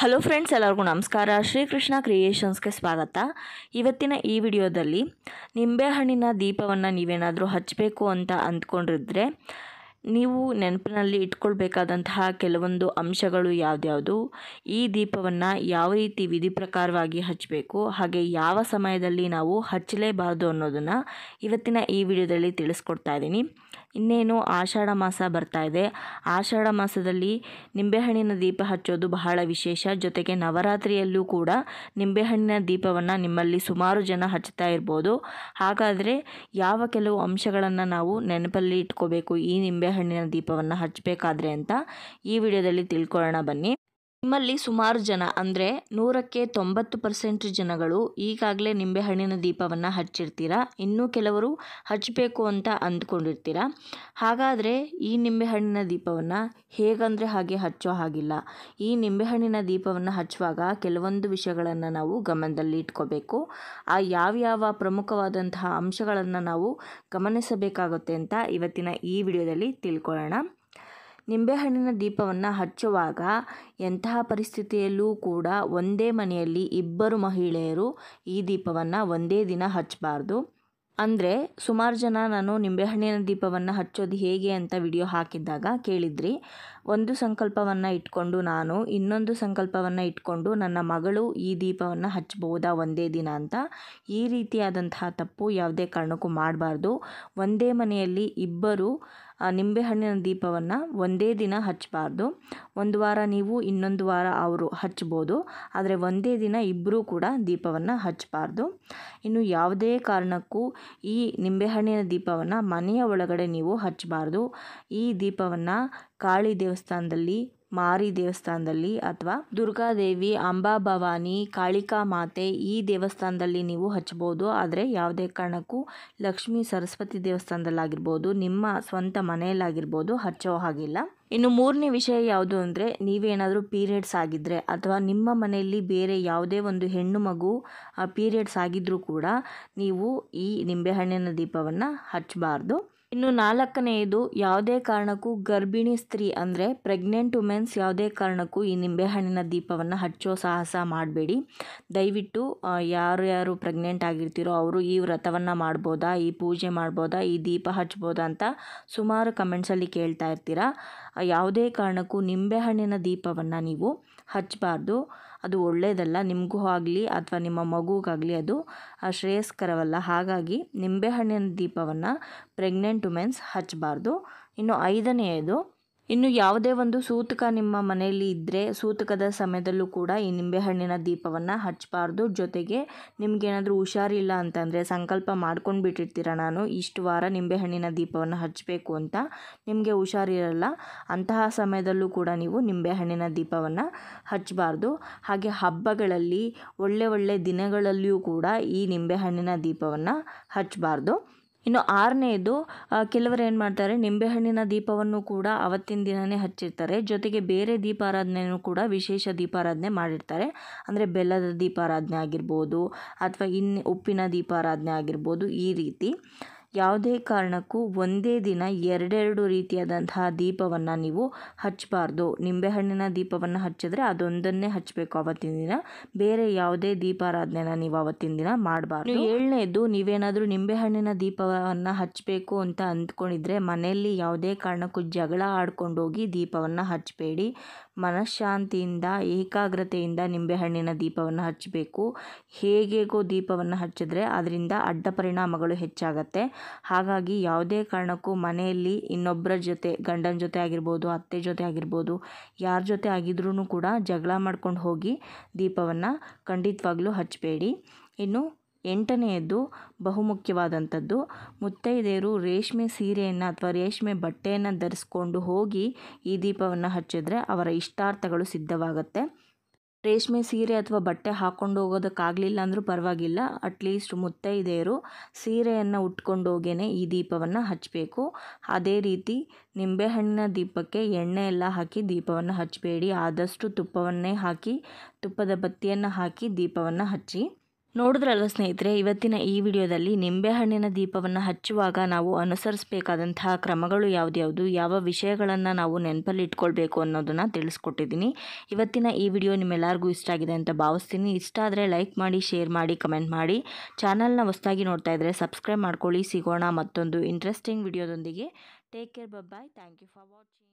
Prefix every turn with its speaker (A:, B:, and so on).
A: Hello friends ಎಲ್ಲರಿಗೂ ನಮಸ್ಕಾರ. ಶ್ರೀಕೃಷ್ಣ ಕ್ರಿಯೇಷನ್ಸ್ಗೆ ಸ್ವಾಗತ. ಇವತ್ತಿನ ಈ ವಿಡಿಯೋದಲ್ಲಿ ನಿಂಬೆಹಣ್ಣಿನ ದೀಪವನ್ನು ನೀವೇನಾದರೂ ಹಚ್ಚಬೇಕು ಅಂತ ಅಂದ್ಕೊಂಡಿದ್ರೆ ನೀವು ನೆನಪಿನಲ್ಲಿ ಇಟ್ಕೊಳ್ಬೇಕಾದಂತಹ ಕೆಲವೊಂದು ಅಂಶಗಳು ಯಾವ್ದ್ಯಾವುದು, ಈ ದೀಪವನ್ನು ಯಾವ ರೀತಿ ವಿಧಿ ಪ್ರಕಾರವಾಗಿ ಹಚ್ಚಬೇಕು ಹಾಗೆ ಯಾವ ಸಮಯದಲ್ಲಿ ನಾವು ಹಚ್ಚಲೇಬಾರ್ದು ಅನ್ನೋದನ್ನು ಇವತ್ತಿನ ಈ ವಿಡಿಯೋದಲ್ಲಿ ತಿಳಿಸ್ಕೊಡ್ತಾ ಇದ್ದೀನಿ. ಇನ್ನೇನು ಆಷಾಢ ಮಾಸ ಬರ್ತಾ ಇದೆ. ಆಷಾಢ ಮಾಸದಲ್ಲಿ ನಿಂಬೆಹಣ್ಣಿನ ದೀಪ ಹಚ್ಚೋದು ಬಹಳ ವಿಶೇಷ. ಜೊತೆಗೆ ನವರಾತ್ರಿಯಲ್ಲೂ ಕೂಡ ನಿಂಬೆಹಣ್ಣಿನ ದೀಪವನ್ನು ನಿಮ್ಮಲ್ಲಿ ಸುಮಾರು ಜನ ಹಚ್ತಾ ಇರ್ಬೋದು. ಹಾಗಾದರೆ ಯಾವ ಕೆಲವು ಅಂಶಗಳನ್ನು ನಾವು ನೆನಪಲ್ಲಿ ಇಟ್ಕೋಬೇಕು ಈ ನಿಂಬೆಹಣ್ಣಿನ ದೀಪವನ್ನು ಹಚ್ಚಬೇಕಾದ್ರೆ ಅಂತ ಈ ವಿಡಿಯೋದಲ್ಲಿ ತಿಳ್ಕೊಳ್ಳೋಣ ಬನ್ನಿ. ನಿಮ್ಮಲ್ಲಿ ಸುಮಾರು ಜನ, ಅಂದರೆ ನೂರಕ್ಕೆ ತೊಂಬತ್ತು ಪರ್ಸೆಂಟ್ ಜನಗಳು ಈಗಾಗಲೇ ನಿಂಬೆಹಣ್ಣಿನ ದೀಪವನ್ನು ಹಚ್ಚಿರ್ತೀರ? ಇನ್ನೂ ಕೆಲವರು ಹಚ್ಚಬೇಕು ಅಂತ ಅಂದ್ಕೊಂಡಿರ್ತೀರ? ಹಾಗಾದರೆ ಈ ನಿಂಬೆಹಣ್ಣಿನ ದೀಪವನ್ನು ಹೇಗಂದರೆ ಹಾಗೆ ಹಚ್ಚೋ ಹಾಗಿಲ್ಲ. ಈ ನಿಂಬೆಹಣ್ಣಿನ ದೀಪವನ್ನು ಹಚ್ಚುವಾಗ ಕೆಲವೊಂದು ವಿಷಯಗಳನ್ನು ನಾವು ಗಮನದಲ್ಲಿ ಇಟ್ಕೋಬೇಕು. ಆ ಯಾವ್ಯಾವ ಪ್ರಮುಖವಾದಂತಹ ಅಂಶಗಳನ್ನು ನಾವು ಗಮನಿಸಬೇಕಾಗುತ್ತೆ ಅಂತ ಇವತ್ತಿನ ಈ ವಿಡಿಯೋದಲ್ಲಿ ತಿಳ್ಕೊಳ್ಳೋಣ. ನಿಂಬೆಹಣ್ಣಿನ ದೀಪವನ್ನು ಹಚ್ಚುವಾಗ ಎಂತಹ ಪರಿಸ್ಥಿತಿಯಲ್ಲೂ ಕೂಡ ಒಂದೇ ಮನೆಯಲ್ಲಿ ಇಬ್ಬರು ಮಹಿಳೆಯರು ಈ ದೀಪವನ್ನು ಒಂದೇ ದಿನ ಹಚ್ಚಬಾರ್ದು. ಅಂದರೆ ಸುಮಾರು ಜನ ನಾನು ನಿಂಬೆಹಣ್ಣಿನ ದೀಪವನ್ನು ಹಚ್ಚೋದು ಹೇಗೆ ಅಂತ ವಿಡಿಯೋ ಹಾಕಿದ್ದಾಗ ಕೇಳಿದ್ರಿ. ಒಂದು ಸಂಕಲ್ಪವನ್ನು ಇಟ್ಕೊಂಡು ನಾನು ಇನ್ನೊಂದು ಸಂಕಲ್ಪವನ್ನು ಇಟ್ಕೊಂಡು ನನ್ನ ಮಗಳು ಈ ದೀಪವನ್ನು ಹಚ್ಚಬಹುದಾ ಒಂದೇ ದಿನ ಅಂತ ಈ ರೀತಿಯಾದಂತಹ ತಪ್ಪು ಯಾವುದೇ ಕಾರಣಕ್ಕೂ ಮಾಡಬಾರ್ದು. ಒಂದೇ ಮನೆಯಲ್ಲಿ ಇಬ್ಬರು ನಿಂಬೆಹಣ್ಣಿನ ದೀಪವನ್ನು ಒಂದೇ ದಿನ ಹಚ್ಚಬಾರ್ದು. ಒಂದು ವಾರ ನೀವು, ಇನ್ನೊಂದು ವಾರ ಅವರು ಹಚ್ಬೋದು ಆದರೆ ಒಂದೇ ದಿನ ಇಬ್ಬರೂ ಕೂಡ ದೀಪವನ್ನು ಹಚ್ಚಬಾರ್ದು. ಇನ್ನು ಯಾವುದೇ ಕಾರಣಕ್ಕೂ ಈ ನಿಂಬೆಹಣ್ಣಿನ ದೀಪವನ್ನು ಮನೆಯ ಒಳಗಡೆ ನೀವು ಹಚ್ಚಬಾರ್ದು. ಈ ದೀಪವನ್ನು ಕಾಳಿ ದೇವಸ್ಥಾನದಲ್ಲಿ ಮಾರಿ ದೇವಸ್ಥಾನದಲ್ಲಿ ಅಥವಾ ದುರ್ಗಾದೇವಿ ಅಂಬಾಭವಾನಿ ಕಾಳಿಕಾ ಮಾತೆ ಈ ದೇವಸ್ಥಾನದಲ್ಲಿ ನೀವು ಹಚ್ಬೋದು. ಆದರೆ ಯಾವುದೇ ಕಾರಣಕ್ಕೂ ಲಕ್ಷ್ಮೀ ಸರಸ್ವತಿ ದೇವಸ್ಥಾನದಲ್ಲಾಗಿರ್ಬೋದು, ನಿಮ್ಮ ಸ್ವಂತ ಮನೆಯಲ್ಲಾಗಿರ್ಬೋದು ಹಚ್ಚೋ ಹಾಗಿಲ್ಲ. ಇನ್ನು ಮೂರನೇ ವಿಷಯ ಯಾವುದು ಅಂದರೆ ನೀವೇನಾದರೂ ಪೀರಿಯಡ್ಸ್ ಆಗಿದ್ದರೆ ಅಥವಾ ನಿಮ್ಮ ಮನೆಯಲ್ಲಿ ಬೇರೆ ಯಾವುದೇ ಒಂದು ಹೆಣ್ಣು ಮಗು ಪೀರಿಯಡ್ಸ್ ಆಗಿದ್ದರೂ ಕೂಡ ನೀವು ಈ ನಿಂಬೆಹಣ್ಣಿನ ದೀಪವನ್ನು ಹಚ್ಚಬಾರ್ದು ಇನ್ನು ನಾಲ್ಕನೆಯದು, ಯಾವುದೇ ಕಾರಣಕ್ಕೂ ಗರ್ಭಿಣಿ ಸ್ತ್ರೀ ಅಂದರೆ ಪ್ರೆಗ್ನೆಂಟ್ ವುಮೆನ್ಸ್ ಯಾವುದೇ ಕಾರಣಕ್ಕೂ ಈ ನಿಂಬೆಹಣ್ಣಿನ ದೀಪವನ್ನು ಹಚ್ಚೋ ಸಾಹಸ ಮಾಡಬೇಡಿ. ದಯವಿಟ್ಟು ಯಾರು ಯಾರು ಪ್ರೆಗ್ನೆಂಟ್ ಆಗಿರ್ತೀರೋ ಅವರು ಈ ವ್ರತವನ್ನು ಮಾಡ್ಬೋದಾ, ಈ ಪೂಜೆ ಮಾಡ್ಬೋದಾ, ಈ ದೀಪ ಹಚ್ಬೋದಾ ಅಂತ ಸುಮಾರು ಕಮೆಂಟ್ಸಲ್ಲಿ ಕೇಳ್ತಾ ಇರ್ತೀರಾ. ಯಾವುದೇ ಕಾರಣಕ್ಕೂ ನಿಂಬೆಹಣ್ಣಿನ ದೀಪವನ್ನು ನೀವು ಹಚ್ಚಬಾರ್ದು ಅದು ಒಳ್ಳೆಯದಲ್ಲ ನಿಮಗೂ ಆಗಲಿ ಅಥವಾ ನಿಮ್ಮ ಮಗುಗಾಗಲಿ ಅದು ಶ್ರೇಯಸ್ಕರವಲ್ಲ. ಹಾಗಾಗಿ ನಿಂಬೆಹಣ್ಣಿನ ದೀಪವನ್ನು ಪ್ರೆಗ್ನೆಂಟ್ ವುಮೆನ್ಸ್ ಹಚ್ಚಬಾರ್ದು ಇನ್ನು ಐದನೆಯದು, ಇನ್ನು ಯಾವುದೇ ಒಂದು ಸೂತಕ ನಿಮ್ಮ ಮನೆಯಲ್ಲಿ ಇದ್ದರೆ ಸೂತಕದ ಸಮಯದಲ್ಲೂ ಕೂಡ ಈ ನಿಂಬೆಹಣ್ಣಿನ ದೀಪವನ್ನು ಹಚ್ಚಬಾರ್ದು ಜೊತೆಗೆ ನಿಮಗೇನಾದರೂ ಹುಷಾರಿಲ್ಲ ಅಂತಂದರೆ ಸಂಕಲ್ಪ ಮಾಡ್ಕೊಂಡು ಬಿಟ್ಟಿರ್ತೀರ ನಾನು, ಇಷ್ಟು ವಾರ ನಿಂಬೆಹಣ್ಣಿನ ದೀಪವನ್ನು ಹಚ್ಚಬೇಕು ಅಂತ. ನಿಮಗೆ ಹುಷಾರಿರಲ್ಲ, ಅಂತಹ ಸಮಯದಲ್ಲೂ ಕೂಡ ನೀವು ನಿಂಬೆಹಣ್ಣಿನ ದೀಪವನ್ನು ಹಚ್ಚಬಾರ್ದು ಹಾಗೆ ಹಬ್ಬಗಳಲ್ಲಿ ಒಳ್ಳೆ ಒಳ್ಳೆ ದಿನಗಳಲ್ಲಿಯೂ ಕೂಡ ಈ ನಿಂಬೆಹಣ್ಣಿನ ದೀಪವನ್ನು ಹಚ್ಚಬಾರ್ದು ಇನ್ನು ಆರನೇದು ಕೆಲವರು ಏನು ಮಾಡ್ತಾರೆ, ನಿಂಬೆಹಣ್ಣಿನ ದೀಪವನ್ನು ಕೂಡ ಅವತ್ತಿನ ದಿನವೇ ಹಚ್ಚಿರ್ತಾರೆ. ಜೊತೆಗೆ ಬೇರೆ ದೀಪಾರಾಧನೆಯೂ ಕೂಡ ವಿಶೇಷ ದೀಪಾರಾಧನೆ ಮಾಡಿರ್ತಾರೆ. ಅಂದರೆ ಬೆಲ್ಲದ ದೀಪಾರಾಧನೆ ಆಗಿರ್ಬೋದು, ಅಥವಾ ಇನ್ನು ಉಪ್ಪಿನ ದೀಪಾರಾಧನೆ ಆಗಿರ್ಬೋದು, ಈ ರೀತಿ. ಯಾವುದೇ ಕಾರಣಕ್ಕೂ ಒಂದೇ ದಿನ ಎರಡೆರಡು ರೀತಿಯಾದಂತಹ ದೀಪವನ್ನು ನೀವು ಹಚ್ಚಬಾರ್ದು ನಿಂಬೆಹಣ್ಣಿನ ದೀಪವನ್ನು ಹಚ್ಚಿದ್ರೆ ಅದೊಂದನ್ನೇ ಹಚ್ಚಬೇಕು ಅವತ್ತಿನ ದಿನ. ಬೇರೆ ಯಾವುದೇ ದೀಪಾರಾಧನೆನ ನೀವು ಅವತ್ತಿನ ದಿನ ಮಾಡಬಾರ್ದು. ಏಳನೇದು ನೀವೇನಾದರೂ ನಿಂಬೆಹಣ್ಣಿನ ದೀಪವನ್ನು ಹಚ್ಚಬೇಕು ಅಂತ ಅಂದ್ಕೊಂಡಿದ್ರೆ ಮನೆಯಲ್ಲಿ ಯಾವುದೇ ಕಾರಣಕ್ಕೂ ಜಗಳ ಆಡ್ಕೊಂಡೋಗಿ ದೀಪವನ್ನು ಹಚ್ಚಬೇಡಿ ಮನಃಶಾಂತಿಯಿಂದ ಏಕಾಗ್ರತೆಯಿಂದ ನಿಂಬೆಹಣ್ಣಿನ ದೀಪವನ್ನು ಹಚ್ಚಬೇಕು ಹೇಗೆಗೋ ದೀಪವನ್ನು ಹಚ್ಚಿದ್ರೆ ಅದರಿಂದ ಅಡ್ಡ ಪರಿಣಾಮಗಳು ಹೆಚ್ಚಾಗತ್ತೆ. ಹಾಗಾಗಿ ಯಾವುದೇ ಕಾರಣಕ್ಕೂ ಮನೆಯಲ್ಲಿ ಇನ್ನೊಬ್ಬರ ಜೊತೆ, ಗಂಡನ ಜೊತೆ ಆಗಿರ್ಬೋದು, ಅತ್ತೆ ಜೊತೆ ಆಗಿರ್ಬೋದು, ಯಾರ ಜೊತೆ ಆಗಿದ್ರೂ ಕೂಡ ಜಗಳ ಮಾಡ್ಕೊಂಡು ಹೋಗಿ ದೀಪವನ್ನು ಖಂಡಿತವಾಗ್ಲೂ ಹಚ್ಚಬೇಡಿ ಇನ್ನು ಎಂಟನೆಯದ್ದು, ಬಹುಮುಖ್ಯವಾದಂಥದ್ದು, ಮುತ್ತೈದೆಯರು ರೇಷ್ಮೆ ಸೀರೆಯನ್ನು ಅಥವಾ ರೇಷ್ಮೆ ಬಟ್ಟೆಯನ್ನು ಧರಿಸ್ಕೊಂಡು ಹೋಗಿ ಈ ದೀಪವನ್ನು ಹಚ್ಚಿದ್ರೆ ಅವರ ಇಷ್ಟಾರ್ಥಗಳು ಸಿದ್ಧವಾಗುತ್ತೆ. ರೇಷ್ಮೆ ಸೀರೆ ಅಥವಾ ಬಟ್ಟೆ ಹಾಕ್ಕೊಂಡು ಹೋಗೋದಕ್ಕಾಗಲಿಲ್ಲ ಅಂದರೂ ಪರವಾಗಿಲ್ಲ. ಅಟ್ಲೀಸ್ಟ್ ಮುತ್ತೈದೆಯರು ಸೀರೆಯನ್ನು ಉಟ್ಕೊಂಡು ಹೋಗೇ ಈ ದೀಪವನ್ನು ಹಚ್ಚಬೇಕು ಅದೇ ರೀತಿ ನಿಂಬೆಹಣ್ಣಿನ ದೀಪಕ್ಕೆ ಎಣ್ಣೆ ಎಲ್ಲ ಹಾಕಿ ದೀಪವನ್ನು ಹಚ್ಚಬೇಡಿ. ಆದಷ್ಟು ತುಪ್ಪವನ್ನೇ ಹಾಕಿ, ತುಪ್ಪದ ಬತ್ತಿಯನ್ನು ಹಾಕಿ ದೀಪವನ್ನು ಹಚ್ಚಿ. ನೋಡಿದ್ರಲ್ವ ಸ್ನೇಹಿತರೆ, ಇವತ್ತಿನ ಈ ವಿಡಿಯೋದಲ್ಲಿ ನಿಂಬೆಹಣ್ಣಿನ ದೀಪವನ್ನು ಹಚ್ಚುವಾಗ ನಾವು ಅನುಸರಿಸಬೇಕಾದಂತಹ ಕ್ರಮಗಳು ಯಾವ್ದ್ಯಾವುದು, ಯಾವ ವಿಷಯಗಳನ್ನು ನಾವು ನೆನಪಲ್ಲಿ ಇಟ್ಕೊಳ್ಬೇಕು ಅನ್ನೋದನ್ನು ತಿಳಿಸ್ಕೊಟ್ಟಿದ್ದೀನಿ. ಇವತ್ತಿನ ಈ ವಿಡಿಯೋ ನಿಮ್ಮೆಲ್ಲರಿಗೂ ಇಷ್ಟ ಆಗಿದೆ ಅಂತ ಭಾವಿಸ್ತೀನಿ. ಇಷ್ಟ ಆದರೆ ಲೈಕ್ ಮಾಡಿ, ಶೇರ್ ಮಾಡಿ, ಕಮೆಂಟ್ ಮಾಡಿ. ಚಾನಲ್ನ ಹೊಸದಾಗಿ ನೋಡ್ತಾ ಇದ್ದರೆ ಸಬ್ಸ್ಕ್ರೈಬ್ ಮಾಡ್ಕೊಳ್ಳಿ. ಸಿಗೋಣ ಮತ್ತೊಂದು interesting ವಿಡಿಯೋದೊಂದಿಗೆ. Take care bye thank you for watching